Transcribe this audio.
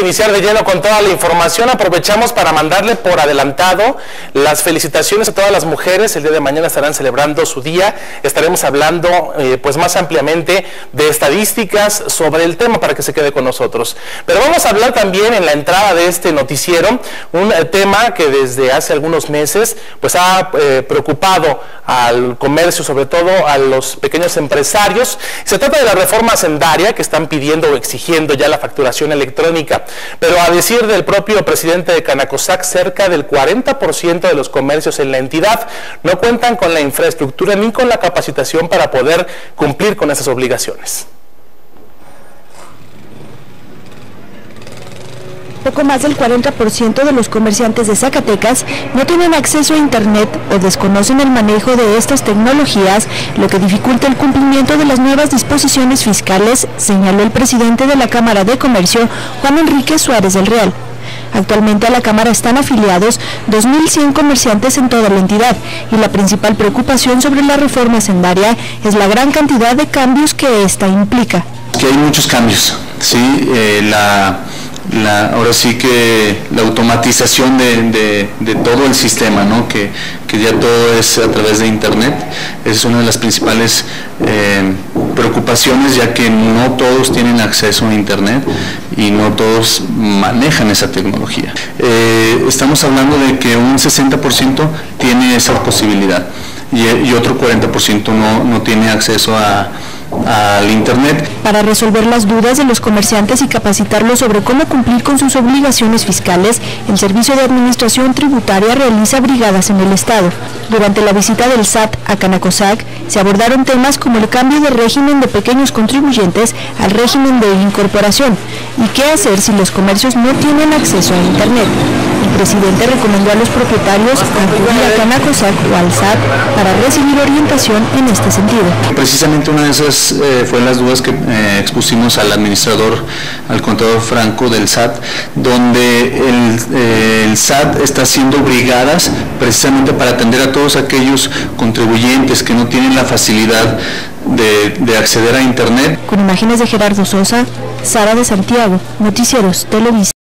iniciar de lleno con toda la información, aprovechamos para mandarle por adelantado las felicitaciones a todas las mujeres. El día de mañana estarán celebrando su día. Estaremos hablando eh, pues más ampliamente de estadísticas sobre el tema para que se quede con nosotros. Pero vamos a hablar también en la entrada de este noticiero un eh, tema que desde hace algunos meses pues ha eh, preocupado al comercio, sobre todo a los pequeños empresarios. Se trata de la reforma sendaria que están pidiendo o exigiendo ya la facturación electrónica. Pero a decir del propio presidente de Canacosac, cerca del 40% de los comercios en la entidad no cuentan con la infraestructura ni con la capacitación para poder cumplir con esas obligaciones. Poco más del 40% de los comerciantes de Zacatecas no tienen acceso a Internet o desconocen el manejo de estas tecnologías, lo que dificulta el cumplimiento de las nuevas disposiciones fiscales, señaló el presidente de la Cámara de Comercio, Juan Enrique Suárez del Real. Actualmente a la Cámara están afiliados 2.100 comerciantes en toda la entidad y la principal preocupación sobre la reforma sendaria es la gran cantidad de cambios que esta implica. Que hay muchos cambios, ¿sí? Eh, la ahora sí que la automatización de, todo el sistema, ¿no? que, ya todo es a través de Internet, es una de las principales eh, preocupaciones ya que no todos tienen acceso a Internet y no todos manejan esa tecnología. Eh, estamos hablando de que un 60% tiene esa posibilidad y, otro 40% no, no tiene acceso a al Internet. Para resolver las dudas de los comerciantes y capacitarlos sobre cómo cumplir con sus obligaciones fiscales, el Servicio de Administración Tributaria realiza brigadas en el Estado. Durante la visita del SAT a Canacosac, se abordaron temas como el cambio de régimen de pequeños contribuyentes al régimen de incorporación y qué hacer si los comercios no tienen acceso a Internet. El presidente recomendó a los propietarios acudir a Canacosac o al SAT para recibir orientación en este sentido. Precisamente una de esas eh, fue las dudas que eh, expusimos al administrador, al contador Franco del SAT, donde el, eh, el, SAT está haciendo brigadas precisamente para atender a todos aquellos contribuyentes que no tienen la facilidad de, de acceder a Internet. Con imágenes de Gerardo Sosa, Sara de Santiago, Noticieros Televisa.